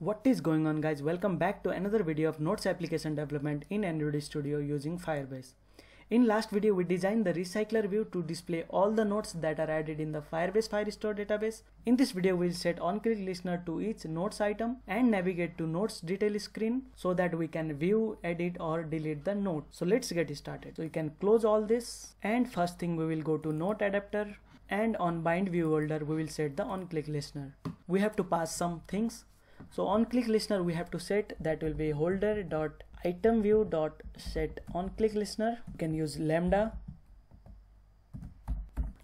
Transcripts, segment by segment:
What is going on guys? Welcome back to another video of Notes application development in Android Studio using Firebase. In last video we designed the recycler view to display all the notes that are added in the Firebase Firestore database. In this video we'll set on-click listener to each notes item and navigate to notes detail screen so that we can view, edit or delete the note. So let's get started. So you can close all this and first thing we will go to note adapter and on bind view holder we will set the on-click listener. We have to pass some things so on click listener we have to set. That will be holder dot item view dot set on click listener you can use lambda.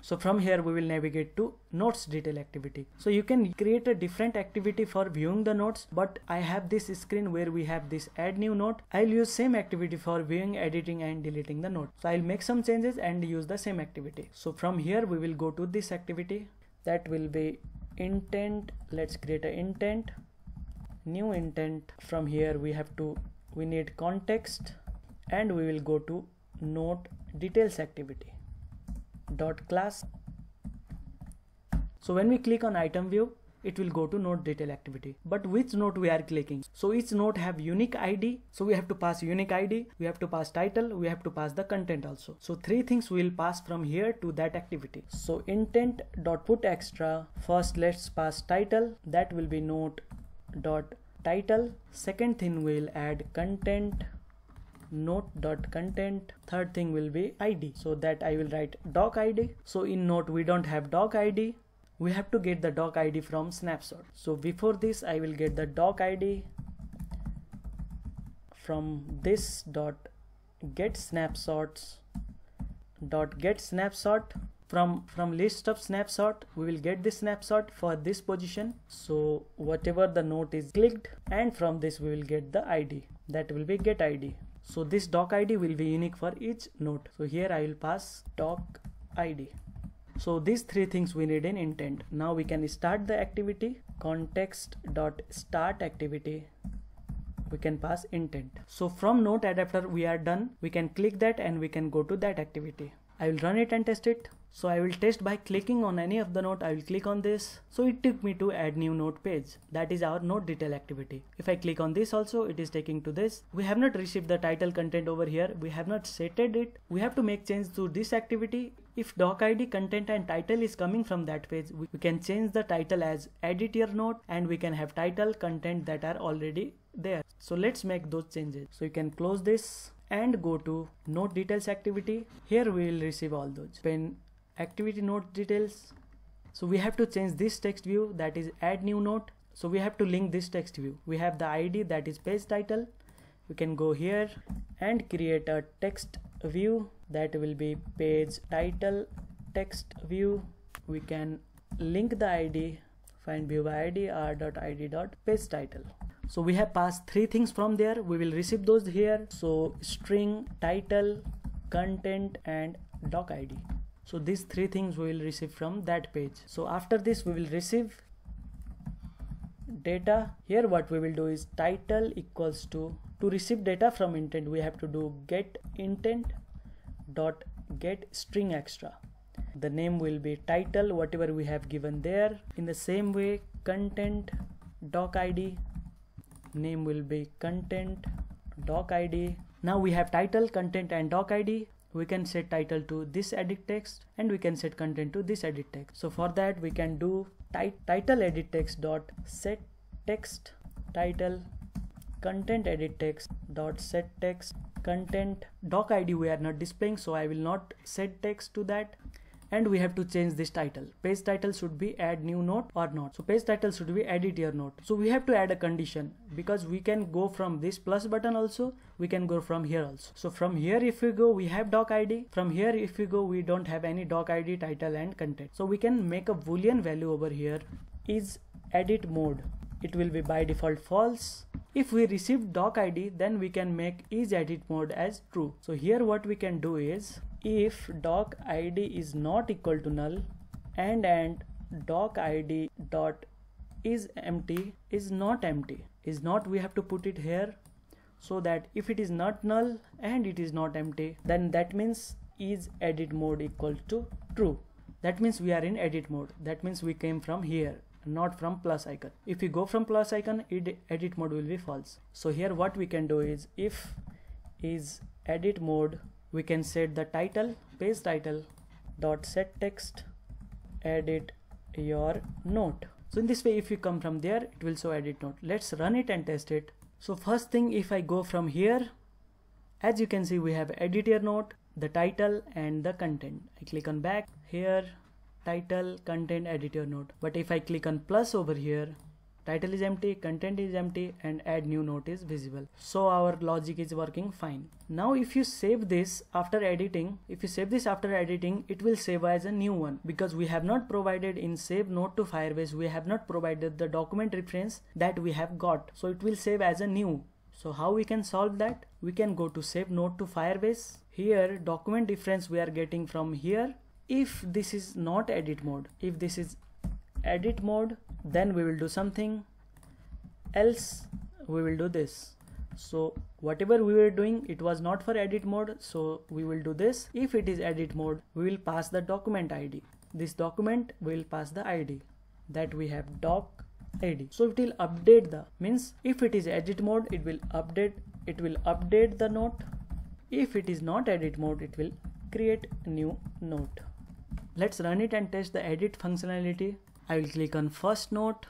So from here we will navigate to notes detail activity. So you can create a different activity for viewing the notes but i have this screen where we have this add new note. I'll use same activity for viewing editing and deleting the note. So i'll make some changes and use the same activity. So from here we will go to this activity. That will be intent. Let's create an intent new intent. From here we have to we need context and we will go to note details activity. Dot class. So when we click on item view it will go to note detail activity. But which note we are clicking? So each note have unique id so we have to pass unique id we have to pass title. We have to pass the content also. So three things we will pass from here to that activity. So intent dot put extra. First let's pass title. That will be note dot title second thing we'll add content note dot content third thing will be id so that i will write doc id so in note we don't have doc id we have to get the doc id from snapshot. So before this i will get the doc id from this dot get snapshots dot get snapshot from from list of snapshot we will get this snapshot for this position. So whatever the note is clicked and from this we will get the id that will be get id so this doc id will be unique for each note. So here i will pass doc id so these three things we need in intent. Now we can start the activity. Context dot start activity. We can pass intent. So from note adapter we are done. We can click that and we can go to that activity I will run it and test it. So I will test by clicking on any of the note. I will click on this. So it took me to add new note page. That is our note detail activity. If I click on this also, it is taking to this. We have not received the title content over here. We have not setted it. We have to make change to this activity. If doc ID content and title is coming from that page, we can change the title as edit your note and we can have title content that are already there. So let's make those changes. So you can close this and go to note details activity. Here we will receive all those. Pen activity note details. So we have to change this text view that is add new note. So we have to link this text view. We have the id that is page title. We can go here and create a text view that will be page title text view. We can link the id find view by id r dot id dot page title so we have passed three things from there. We will receive those here. So string title content and doc id so these three things we will receive from that page. So after this we will receive data. Here what we will do is title equals to to receive data from intent we have to do get intent dot get string extra. The name will be title whatever we have given there. In the same way content doc id name will be content doc id now we have title content and doc id we can set title to this edit text and we can set content to this edit text. So for that we can do title edit text dot set text title content edit text dot set text content. Doc id we are not displaying so i will not set text to that and we have to change this title. Page title should be add new note or not. So page title should be edit your note. So we have to add a condition because we can go from this plus button also we can go from here also. So from here if we go we have doc id from here if we go we don't have any doc id title and content. So we can make a boolean value over here is edit mode. It will be by default false. If we receive doc id then we can make is edit mode as true. So here what we can do is if doc id is not equal to null and and doc id dot is empty is not empty. Is not we have to put it here so that if it is not null and it is not empty then that means is edit mode equal to true. That means we are in edit mode. That means we came from here not from plus icon. If we go from plus icon ed edit mode will be false. So here what we can do is if is edit mode we can set the title page title dot set text edit your note. So in this way if you come from there it will show edit note. Let's run it and test it. So first thing if I go from here as you can see we have edit your note the title and the content. I click on back here title content editor note. But if I click on plus over here title is empty content is empty and add new note is visible. So our logic is working fine. Now if you save this after editing if you save this after editing it will save as a new one. Because we have not provided in save note to firebase we have not provided the document reference that we have got. So it will save as a new. So how we can solve that? We can go to save note to firebase. Here document reference we are getting from here. If this is not edit mode if this is edit mode then we will do something else we will do this. So whatever we were doing it was not for edit mode so we will do this. If it is edit mode we will pass the document id this document will pass the id that we have doc id so it will update the means if it is edit mode it will update it will update the note. If it is not edit mode it will create new note. Let's run it and test the edit functionality. I will click on first note.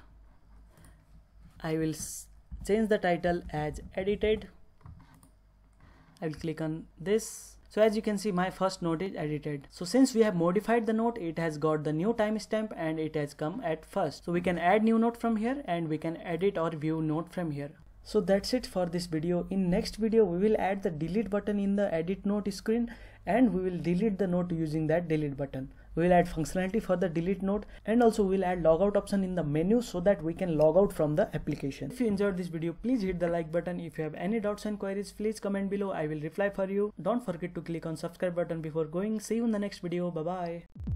I will change the title as edited. I will click on this. So as you can see my first note is edited. So since we have modified the note it has got the new timestamp and it has come at first. So we can add new note from here and we can edit or view note from here. So that's it for this video. In next video we will add the delete button in the edit note screen and we will delete the note using that delete button we will add functionality for the delete note and also we'll add logout option in the menu so that we can log out from the application. If you enjoyed this video, please hit the like button. If you have any doubts and queries, please comment below. I will reply for you. Don't forget to click on subscribe button before going. See you in the next video. Bye bye.